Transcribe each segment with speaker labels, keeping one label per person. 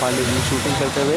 Speaker 1: नेपाली जी shooting करते हुए।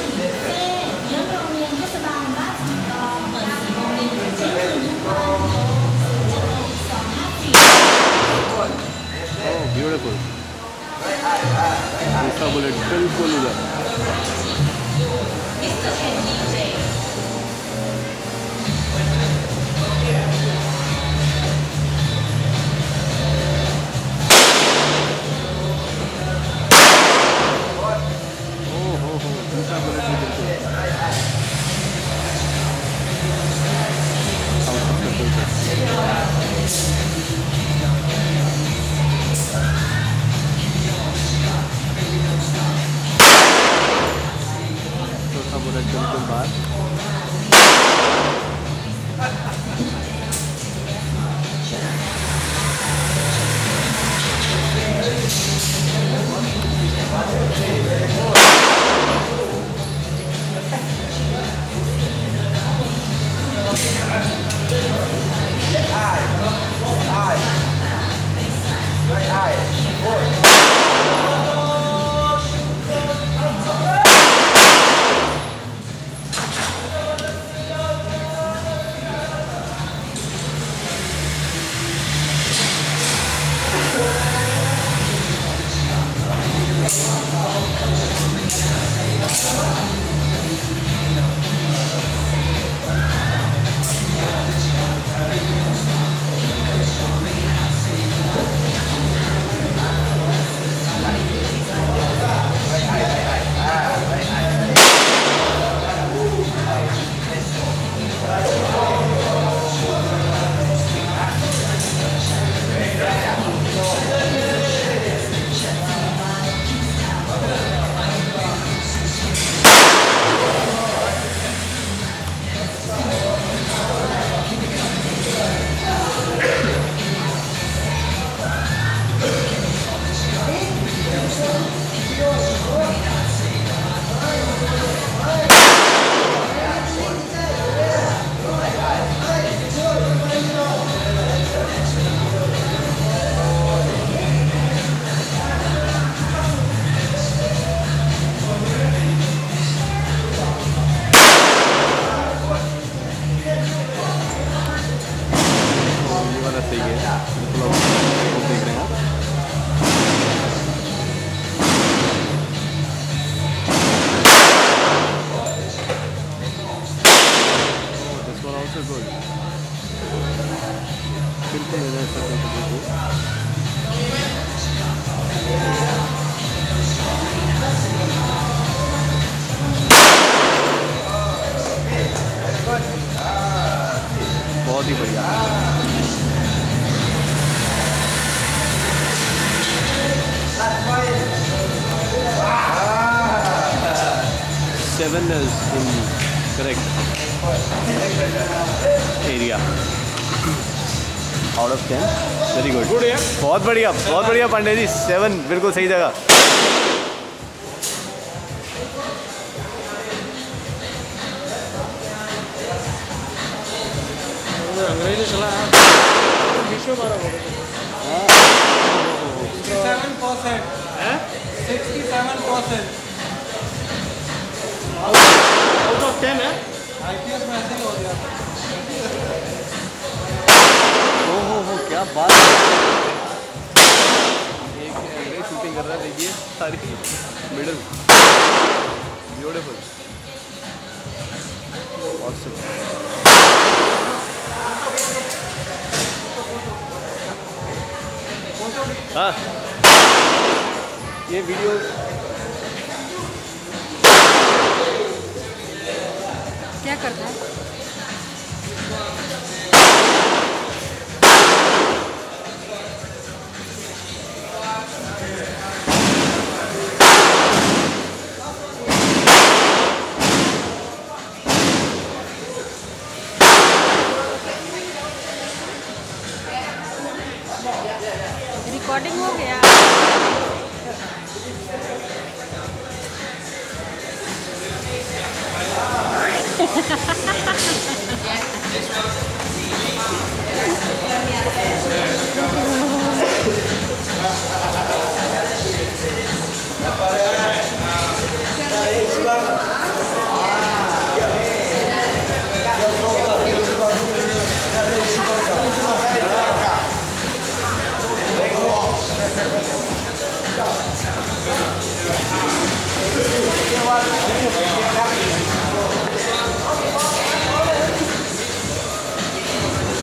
Speaker 2: Bullet बिल्कुल उधर bud. Aye. Aye. Aye. Aye. Yes. 7 is in correct area out of ten very
Speaker 1: good good
Speaker 2: बहुत बढ़िया बहुत बढ़िया पांडे जी. सेवन बिल्कुल सही जगह.
Speaker 1: अंग्रेज़ी चला। विश्व मारा
Speaker 3: seven percent
Speaker 1: sixty seven percent है
Speaker 3: में ऐसे ही हो गया
Speaker 2: ओ हो। हो क्या बात है एक शूटिंग कर रहा है देखिए सारी मिडल ब्यूटीफुल हाँ। ये वीडियो
Speaker 4: क्या करता है रिकॉर्डिंग हो गया। yeah.